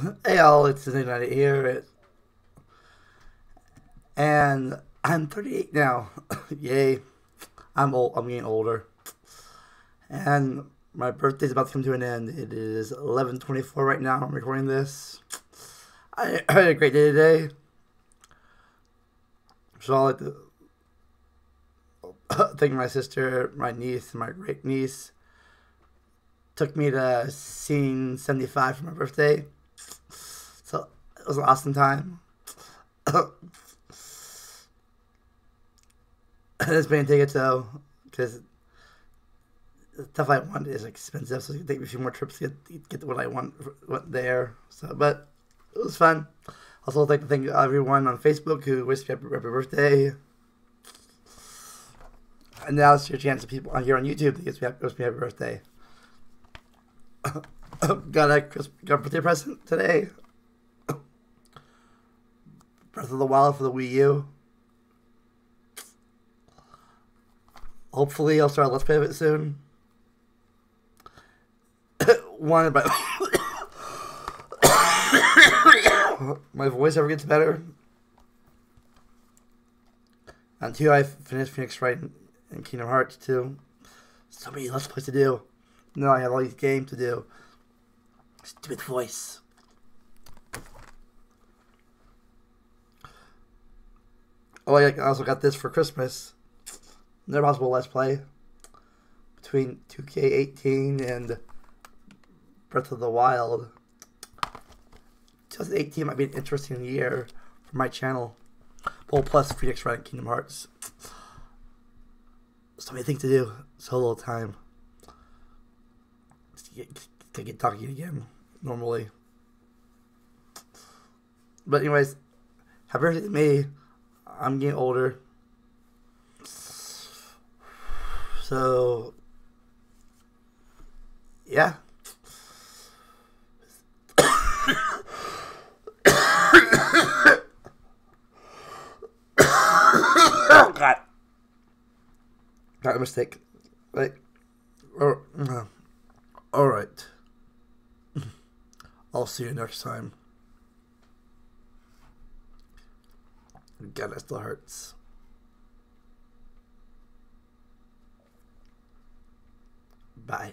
hey all, it's the night here, and I'm 38 now. Yay, I'm old. I'm getting older, and my birthday's about to come to an end. It is 11:24 right now. I'm recording this. I, I had a great day today. So I like to thank my sister, my niece, my great niece. Took me to Scene75 for my birthday. It was lost in time. it's been tickets though, because stuff I want is expensive, so gonna take me a few more trips to get, get what I want, what there. So, but it was fun. Also, I'd like to thank everyone on Facebook who wished me happy, happy birthday. And now it's your chance of people here on YouTube to wish me wish me happy birthday. got a got a birthday present today. Breath of the Wild for the Wii U. Hopefully, I'll start Let's Play of it soon. One, but my voice ever gets better. And two, I finished Phoenix Wright and Kingdom Hearts too. So many Let's Plays to do. No, I have all these games to do. Stupid voice. Oh, I also got this for Christmas. Another possible Let's Play between 2K18 and Breath of the Wild. 2018 might be an interesting year for my channel. Well, plus Phoenix Wright Kingdom Hearts. So many things to do. So little time. To get talking again, normally. But anyways, happy birthday to me. I'm getting older. So, yeah. oh God! Got a mistake. Or, uh, all right. I'll see you next time. God, that still hurts. Bye.